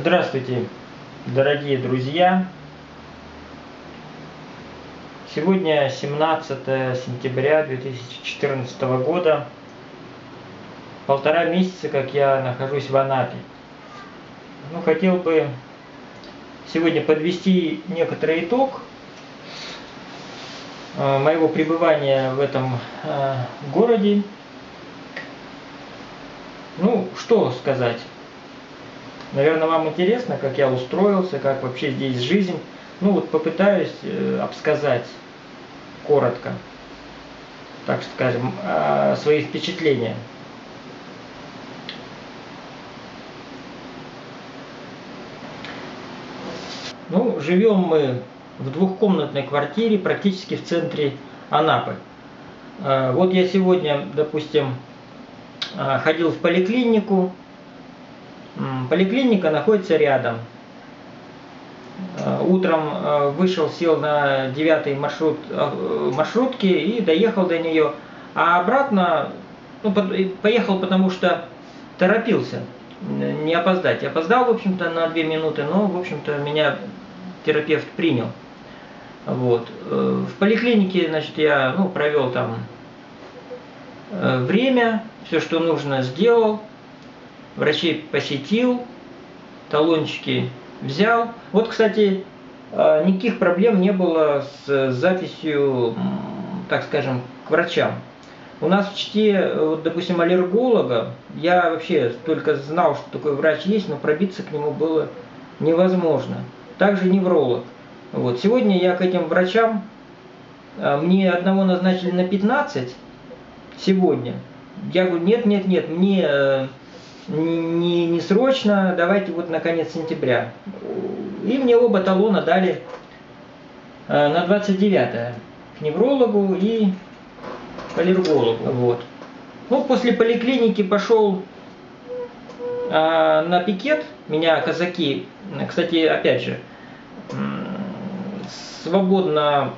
Здравствуйте, дорогие друзья! Сегодня 17 сентября 2014 года. Полтора месяца, как я нахожусь в Анапе. Ну, хотел бы сегодня подвести некоторый итог э, моего пребывания в этом э, городе. Ну, что сказать? Наверное, вам интересно, как я устроился, как вообще здесь жизнь. Ну вот попытаюсь э, обсказать коротко, так скажем, э, свои впечатления. Ну, живем мы в двухкомнатной квартире практически в центре Анапы. Э, вот я сегодня, допустим, э, ходил в поликлинику, Поликлиника находится рядом. Э, утром э, вышел, сел на девятый маршрут, э, маршрутки и доехал до нее. А обратно ну, поехал, потому что торопился не опоздать. Опоздал, в общем-то, на две минуты, но, в общем-то, меня терапевт принял. Вот. В поликлинике, значит, я ну, провел там время, все, что нужно, сделал врачей посетил, талончики взял. Вот, кстати, а, никаких проблем не было с записью, так скажем, к врачам. У нас в Чите, вот, допустим, аллерголога, я вообще только знал, что такой врач есть, но пробиться к нему было невозможно. Также невролог. Вот. Сегодня я к этим врачам, а, мне одного назначили на 15 сегодня. Я говорю, нет, нет, нет, мне э, не, не срочно, давайте вот на конец сентября. И мне оба талона дали э, на 29 к неврологу и аллергологу. Вот. Ну, после поликлиники пошел э, на пикет, меня казаки, кстати, опять же, свободно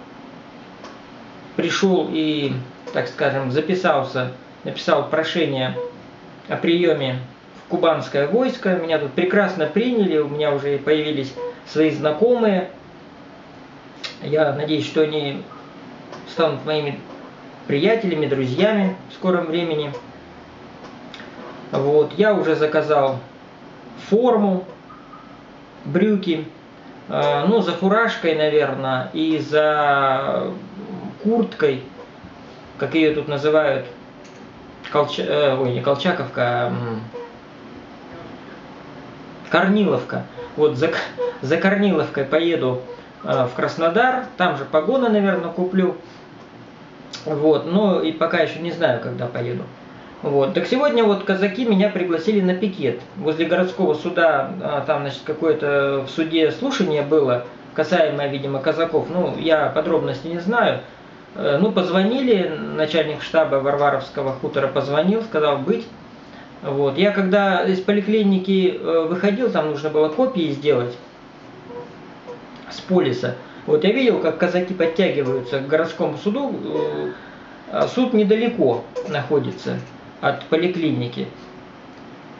пришел и, так скажем, записался, написал прошение о приеме кубанское войско, меня тут прекрасно приняли, у меня уже появились свои знакомые. Я надеюсь, что они станут моими приятелями, друзьями в скором времени. Вот, я уже заказал форму, брюки, э, ну, за фуражкой, наверное, и за курткой, как ее тут называют, колча, э, ой, не колчаковка, а Корниловка. Вот за, за Корниловкой поеду э, в Краснодар, там же погоны, наверное, куплю. Вот, но и пока еще не знаю, когда поеду. Вот. Так сегодня вот казаки меня пригласили на пикет. Возле городского суда, а, там, значит, какое-то в суде слушание было, касаемое, видимо, казаков. Ну, я подробности не знаю. Э, ну, позвонили, начальник штаба Варваровского хутора позвонил, сказал быть. Вот. Я когда из поликлиники э, выходил, там нужно было копии сделать с полиса. Вот я видел, как казаки подтягиваются к городскому суду. Э, а суд недалеко находится от поликлиники.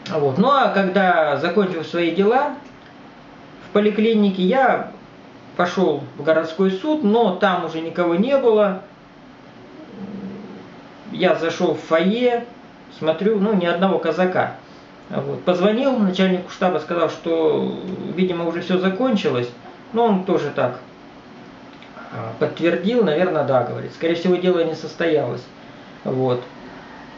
Вот. Ну а когда закончил свои дела в поликлинике, я пошел в городской суд, но там уже никого не было. Я зашел в фойе, смотрю, ну, ни одного казака. Вот. Позвонил начальнику штаба, сказал, что, видимо, уже все закончилось. Но он тоже так а, подтвердил, наверное, да, говорит. Скорее всего, дело не состоялось. Вот.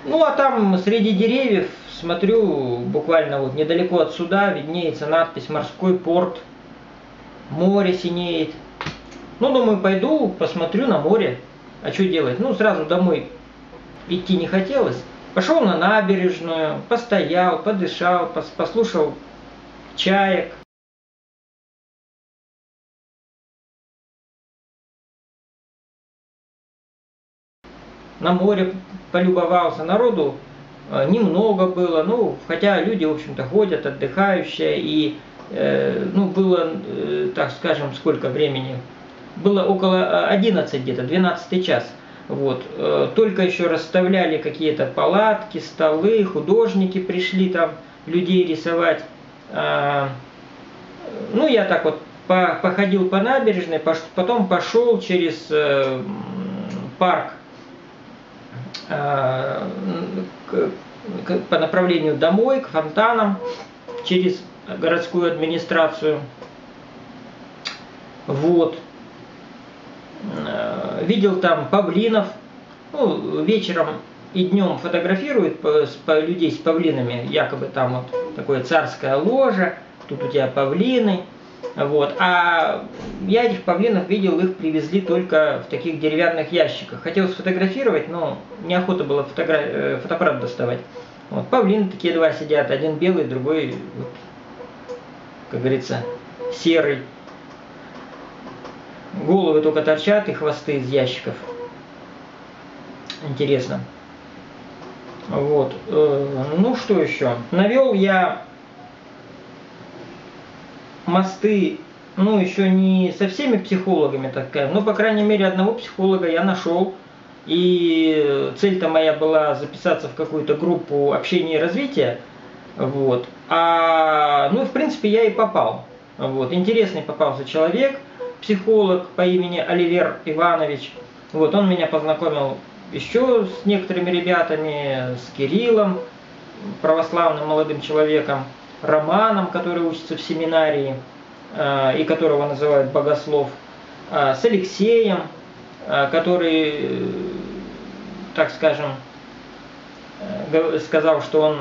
Ну, а там среди деревьев, смотрю, буквально вот недалеко от суда виднеется надпись «Морской порт», море синеет. Ну, думаю, пойду, посмотрю на море. А что делать? Ну, сразу домой идти не хотелось. Пошел на набережную, постоял, подышал, послушал чаек. На море полюбовался, народу э, немного было, ну, хотя люди, в общем-то, ходят, отдыхающие, и, э, ну, было, э, так скажем, сколько времени? Было около 11 где-то, 12 час. Вот. Э, только еще расставляли какие-то палатки, столы, художники пришли там людей рисовать. А, ну, я так вот походил по набережной, потом пошел через э, парк э, по направлению домой, к фонтанам, через городскую администрацию. Вот. Видел там павлинов. Ну, вечером и днем фотографируют людей с павлинами, якобы там вот такое царское ложе, тут у тебя павлины. Вот. А я этих павлинов видел, их привезли только в таких деревянных ящиках. Хотел сфотографировать, но неохота было фотогра... Э, фотоаппарат доставать. Вот. Павлины такие два сидят, один белый, другой, вот, как говорится, серый. Головы только торчат и хвосты из ящиков. Интересно. Вот. Э, ну что еще? Навел я мосты, ну, еще не со всеми психологами, так сказать, но, по крайней мере, одного психолога я нашел. И цель-то моя была записаться в какую-то группу общения и развития. Вот. А, ну, в принципе, я и попал. Вот. Интересный попался человек, психолог по имени Оливер Иванович. Вот. Он меня познакомил еще с некоторыми ребятами, с Кириллом, православным молодым человеком. Романом, который учится в семинарии э, и которого называют богослов, э, с Алексеем, э, который, так скажем, сказал, что он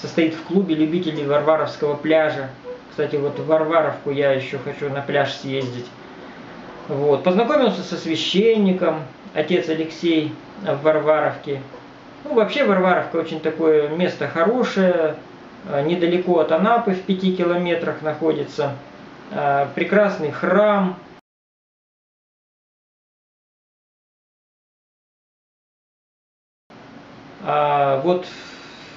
состоит в клубе любителей Варваровского пляжа. Кстати, вот в Варваровку я еще хочу на пляж съездить. Вот. Познакомился со священником, отец Алексей в Варваровке. Ну, вообще Варваровка очень такое место хорошее, Э, недалеко от Анапы, в пяти километрах находится. Э, прекрасный храм. А вот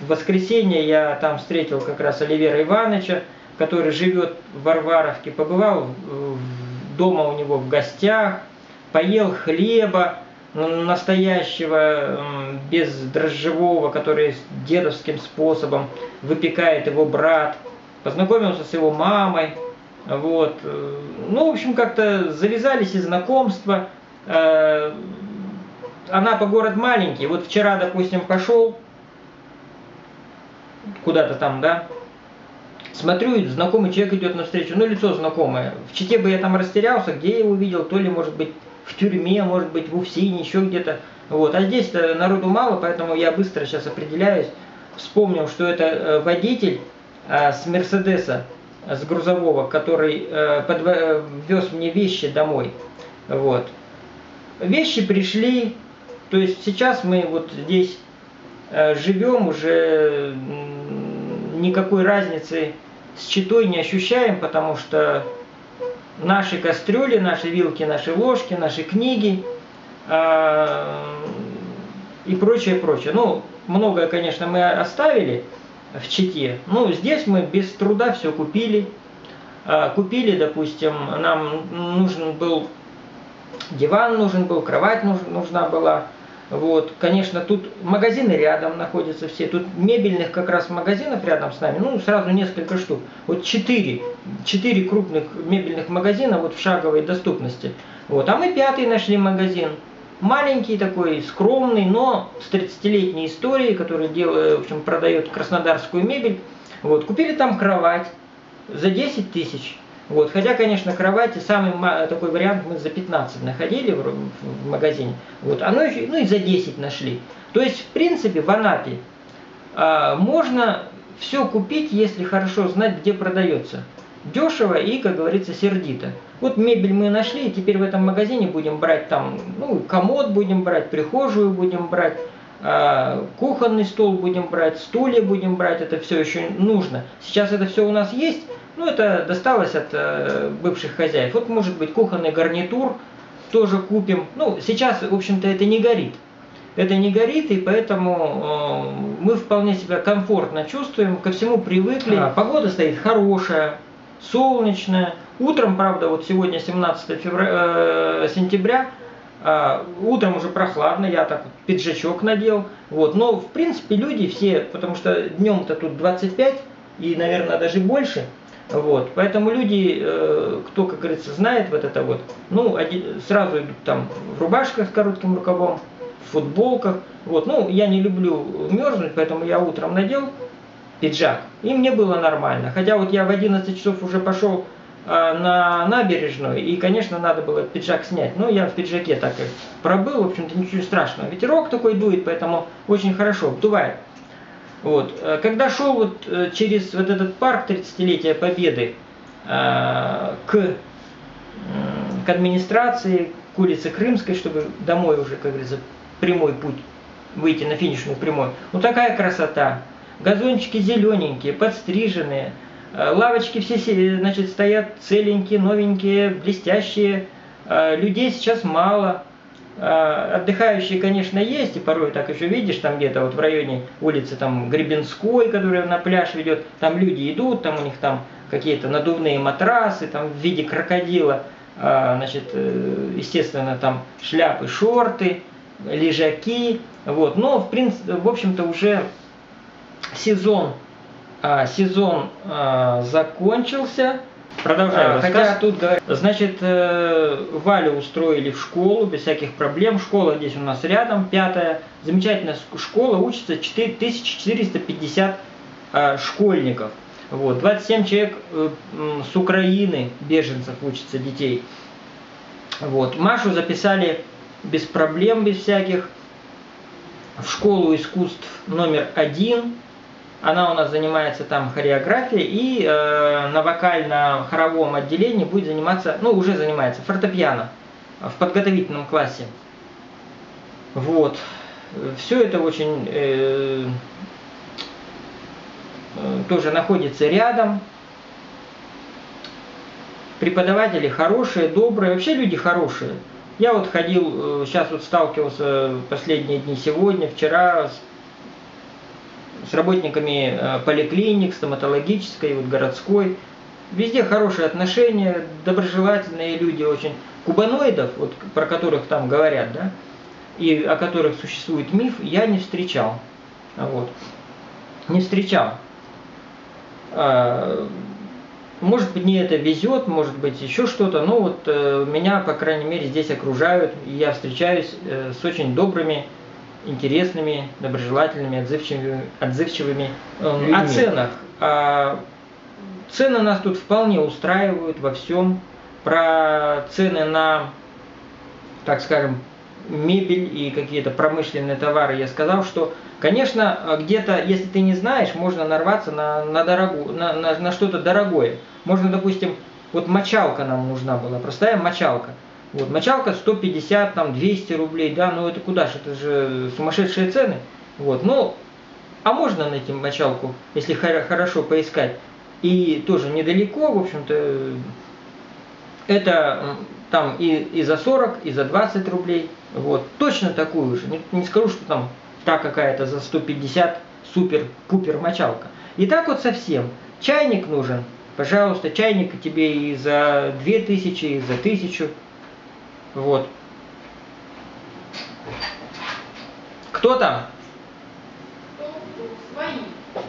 в воскресенье я там встретил как раз Оливера Ивановича, который живет в Варваровке, побывал дома у него в гостях, поел хлеба, настоящего, бездрожжевого, который дедовским способом выпекает его брат, познакомился с его мамой, вот. Ну, в общем, как-то завязались и знакомства. Э, Анапа город маленький. Вот вчера, допустим, пошел куда-то там, да, смотрю, знакомый человек идет навстречу, ну, лицо знакомое. В Чите бы я там растерялся, где я его видел, то ли, может быть, в тюрьме, может быть, в Уфсине, еще где-то. Вот. А здесь народу мало, поэтому я быстро сейчас определяюсь. Вспомнил, что это э, водитель э, с Мерседеса, с грузового, который э, вез мне вещи домой. Вот. Вещи пришли, то есть сейчас мы вот здесь живем, уже никакой разницы с читой не ощущаем, потому что наши кастрюли, наши вилки, наши ложки, наши книги э, и прочее, прочее. Ну, многое, конечно, мы оставили в Чите. Ну, здесь мы без труда все купили. Э, купили, допустим, нам нужен был диван, нужен был, кровать нужна была. Вот, конечно, тут магазины рядом находятся все. Тут мебельных как раз магазинов рядом с нами, ну, сразу несколько штук. Вот четыре, четыре крупных мебельных магазина вот в шаговой доступности. Вот, а мы пятый нашли магазин. Маленький такой, скромный, но с 30-летней историей, который делает, в общем, продает краснодарскую мебель. Вот, купили там кровать за 10 тысяч. Вот. Хотя, конечно, кровати, самый такой вариант мы за 15 находили в, в магазине. Вот. Оно еще, ну и за 10 нашли. То есть, в принципе, в Анапе а, можно все купить, если хорошо знать, где продается. Дешево и, как говорится, сердито. Вот мебель мы нашли, и теперь в этом магазине будем брать там, ну, комод будем брать, прихожую будем брать, а, кухонный стол будем брать, стулья будем брать, это все еще нужно. Сейчас это все у нас есть, ну, это досталось от э, бывших хозяев. Вот, может быть, кухонный гарнитур тоже купим. Ну, сейчас, в общем-то, это не горит. Это не горит, и поэтому э, мы вполне себя комфортно чувствуем, ко всему привыкли. А, погода стоит хорошая, солнечная. Утром, правда, вот сегодня 17 февраля, э, сентября, э, утром уже прохладно, я так вот пиджачок надел. Вот. Но, в принципе, люди все, потому что днем-то тут 25 и, наверное, даже больше – Вот. Поэтому люди, э, кто, как говорится, знает вот это вот, ну, сразу идут там в рубашках с коротким рукавом, в футболках. Вот. Ну, я не люблю мерзнуть, поэтому я утром надел пиджак, и мне было нормально. Хотя вот я в 11 часов уже пошел э, на набережную, и, конечно, надо было пиджак снять. Но я в пиджаке так и пробыл, в общем-то, ничего страшного. Ветерок такой дует, поэтому очень хорошо, обдувает. Вот. Э, когда шел вот э, через вот этот парк 30-летия Победы к, к администрации, к улице Крымской, чтобы домой уже, как говорится, прямой путь, выйти на финишную прямой. Ну такая красота. Газончики зелененькие, подстриженные, э, лавочки все значит, стоят целенькие, новенькие, блестящие. Э, людей сейчас мало. Э, отдыхающие, конечно, есть, и порой так еще видишь, там где-то вот в районе улицы там Гребенской, которая на пляж ведет, там люди идут, там у них там какие-то надувные матрасы, там в виде крокодила, значит, естественно, там шляпы, шорты, лежаки, вот, но, в принципе, в общем-то, уже сезон, а, сезон а, закончился. Продолжаю. А, хотя тут говорят, значит, э, Валю устроили в школу без всяких проблем. Школа здесь у нас рядом, пятая. Замечательная школа, учится 4450 э, школьников. Вот, 27 человек э, с Украины, беженцев учатся детей. Вот. Машу записали без проблем, без всяких в школу искусств номер один она у нас занимается там хореографией и э, на вокально-хоровом отделении будет заниматься, ну уже занимается, фортепиано в подготовительном классе. Вот. Все это очень э, э, тоже находится рядом. Преподаватели хорошие, добрые, вообще люди хорошие. Я вот ходил, э, сейчас вот сталкивался последние дни сегодня, вчера с работниками э, поликлиник, стоматологической, вот городской. Везде хорошие отношения, доброжелательные люди очень. Кубаноидов, вот, про которых там говорят, да, и о которых существует миф, я не встречал. Вот. Не встречал. А, может быть, мне это везет, может быть, еще что-то, но вот э, меня, по крайней мере, здесь окружают, и я встречаюсь э, с очень добрыми интересными, доброжелательными, отзывчивыми, отзывчивыми людьми. О ценах. А, цены нас тут вполне устраивают во всем. Про цены на, так скажем, мебель и какие-то промышленные товары я сказал, что, конечно, где-то, если ты не знаешь, можно нарваться на, на, дорогу, на, на, на что-то дорогое. Можно, допустим, вот мочалка нам нужна была, простая мочалка – вот, мочалка 150, там 200 рублей, да, ну это куда же, это же сумасшедшие цены. Вот, ну, а можно найти мочалку, если хорошо поискать. И тоже недалеко, в общем-то, это там и, и за 40, и за 20 рублей. Вот, точно такую же. Не, не скажу, что там та какая-то за 150 супер-пупер мочалка. И так вот совсем. Чайник нужен, пожалуйста, чайник тебе и за 2000, и за 1000. Вот. Кто там? Свои.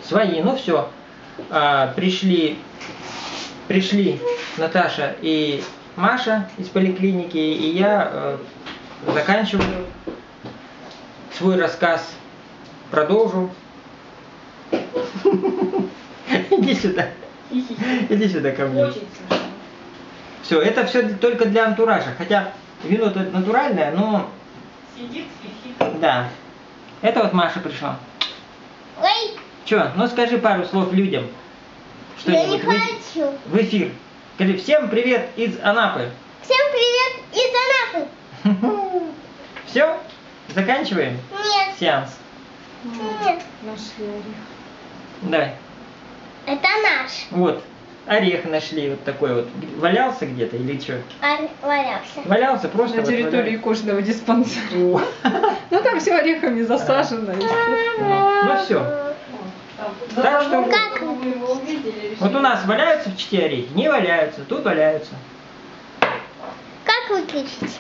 Свои, ну все. А, пришли, пришли Наташа и Маша из поликлиники, и я э, заканчиваю свой рассказ. Продолжу. Иди сюда. Иди сюда ко мне. Все, это все только для антуража. Хотя Вино тут натуральное, но... Сидит, хихикает. Да. Это вот Маша пришла. Ой. Че, ну скажи пару слов людям. Что Я не хочу. В эфир. Скажи, всем привет из Анапы. Всем привет из Анапы. Все? Заканчиваем? Нет. Сеанс. Нет. Нашли орех. Давай. Это наш. Вот. Орех нашли вот такой вот. Валялся где-то или что? Валялся. Валялся просто На вот территории валялся. кожного диспансера. О. Ну там все орехами засажено. Ну все. Так что Как? Вот у нас валяются в чте орехи? Не валяются, тут валяются. Как выключить?